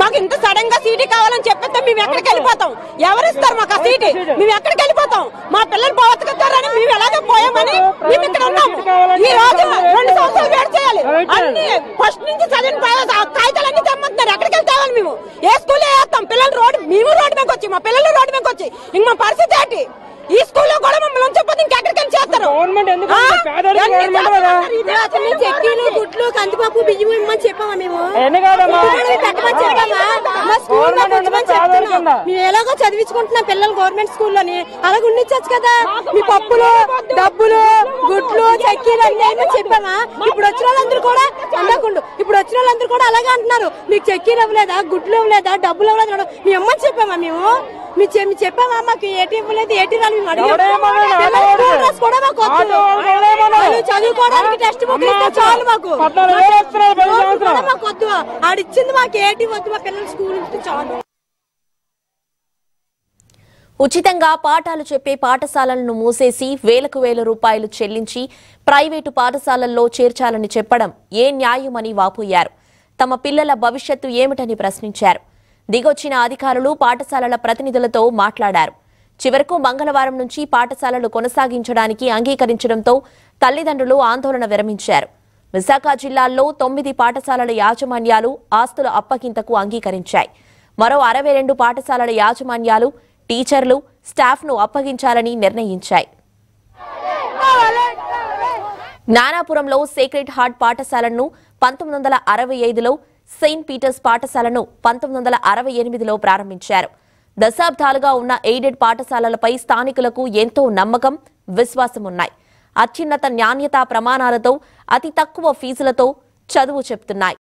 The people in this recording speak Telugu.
మాకు ఇంత సడన్గా సీటీ కావాలని చెప్పేస్తే మేము ఎక్కడికి వెళ్ళిపోతాం? ఎవరు ఇస్తారు మాకు ఆ సీటీ? మేము ఎక్కడికి వెళ్ళిపోతాం? మా పిల్లలు బతుకుతారని మేము ఎలాగో పోయామని మేము ఇక్కడ ఉన్నాం. ఈ రోజు రెండు సంవత్సరాలు వేడి చేయాలి. అన్ని ఫస్ట్ నుంచి చదివిన కాగితాలన్నీ తెమ్మంటున్నారు. ఎక్కడికి వెళ్తే తేవాలి మేము? ఏ స్కూల్లో వేస్తాం? పిల్లలు రోడ్డు మేము రోడ్డు మీదకి వచ్చి మా పిల్లలు రోడ్డు మీదకి వచ్చి. ఇంక మా పరిస్థితి ఏంటి? ఈ స్కూల్లో కూడా మమ్మల్ని ఉంచకపోతే వెళ్ళి చేస్తారు. చెక్కీలు గుడ్లు కందిపప్పు బియ్యం ఇమ్మని చెప్పామా మేము? మా మేము ఎలాగో చదివించుకుంటున్నాం పిల్లలు గవర్నమెంట్ స్కూల్లోని. అలాగ ఉండించచ్చు కదా. మీ పప్పులు డబ్బులు గుడ్లు చక్కీలు అన్ని చెప్పామా ఇప్పుడు వచ్చిన వాళ్ళందరూ కూడా అందకుండు ఇప్పుడు వచ్చిన వాళ్ళందరూ కూడా అలాగే అంటున్నారు. మీకు చక్కీలు ఇవ్వలేదా? గుడ్లు ఇవ్వలేదా? డబ్బులు ఇవ్వలేదు. మేము ఇమ్మని చెప్పామా మేము? మీ చె- మీ చెప్పామా మాకు ఏటీ ఇవ్వలేదు ఏటీ రాలి మేము అడిగాం. ఎవడేమన్నాడు? పిల్లల ఆటో స్కూల్ డ్రెస్ కూడా మాకు వద్దు. ఆటో వాళ్ళు ఎవడేమన్నాడు? వాళ్ళు చదువుకోవడానికి టెక్స్ట్ బుక్ చాలు మాకు వద్దు ఆడిచ్చింది మాకు ఏటి వద్దు మా పిల్లలు స్కూల్ చాలు ఉచితంగా పాఠాలు చెప్పే పాఠశాలలను మూసేసి వేలకు వేల రూపాయలు చెల్లించి ప్రైవేటు పాఠశాలల్లో చేర్చాలని చెప్పడం ఏ న్యాయమని వాపోయారు తమ పిల్లల భవిష్యత్తు ఏమిటని ప్రశ్నించారు దిగొచ్చిన అధికారులు పాఠశాలల ప్రతినిధులతో మాట్లాడారు. చివరకు మంగళవారం నుంచి పాఠశాలలు కొనసాగించడానికి అంగీకరించడంతో తల్లిదండ్రులు ఆందోళన విరమించారు. విశాఖ జిల్లాల్లో తొమ్మిది పాఠశాలల యాజమాన్యాలు ఆస్తుల అప్పగింతకు అంగీకరించాయి. మరో అరవై రెండు పాఠశాలల యాజమాన్యాలు టీచర్లు స్టాఫ్ను అప్పగించాలని నిర్ణయించాయి. జ్ఞానాపురంలో సీక్రెట్ హార్ట్ పాఠశాలను పంతొమ్మిది వందల అరవై ఐదులో సెయింట్ పీటర్స్ పాఠశాలను పంతొమ్మిది వందల అరవై ఎనిమిదిలో ప్రారంభించారు. దశాబ్దాలుగా ఉన్న ఎయిడెడ్ పాఠశాలలపై స్థానికులకు ఎంతో నమ్మకం విశ్వాసం ఉన్నాయి అత్యున్నత నాణ్యతా ప్రమాణాలతో అతి తక్కువ ఫీజులతో చదువు చెప్తున్నాయి.